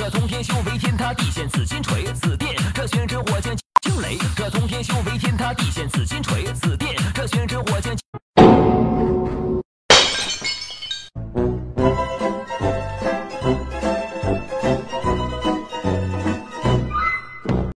这通天修为天塌地陷，紫金锤，紫电，这玄真火将惊雷，这通天修为天塌地陷，紫金锤，紫。